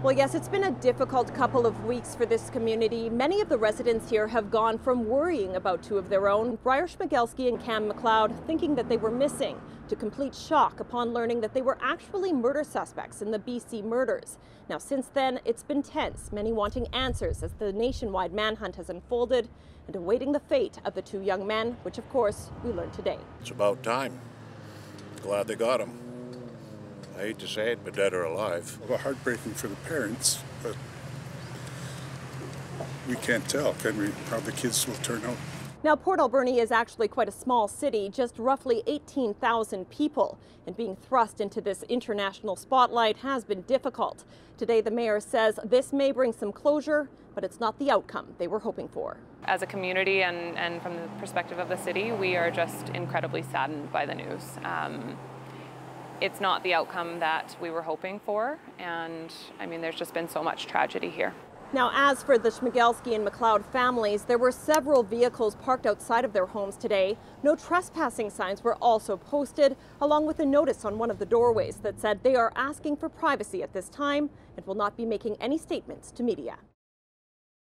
Well, yes, it's been a difficult couple of weeks for this community. Many of the residents here have gone from worrying about two of their own, Bryer Schmegelsky and Kam McLeod, thinking that they were missing, to complete shock upon learning that they were actually murder suspects in the BC murders. Now, since then, it's been tense, many wanting answers as the nationwide manhunt has unfolded and awaiting the fate of the two young men, which, of course, we learned today. It's about time. Glad they got him. I hate to say it, but dead or alive. Well, heartbreaking for the parents, but we can't tell, can we, how the kids will turn out. Now, Port Alberni is actually quite a small city, just roughly 18,000 people, and being thrust into this international spotlight has been difficult. Today, the mayor says this may bring some closure, but it's not the outcome they were hoping for. As a community and, and from the perspective of the city, we are just incredibly saddened by the news. Um, it's not the outcome that we were hoping for, and I mean, there's just been so much tragedy here. Now, as for the Schmegelsky and McLeod families, there were several vehicles parked outside of their homes today. No trespassing signs were also posted, along with a notice on one of the doorways that said they are asking for privacy at this time and will not be making any statements to media.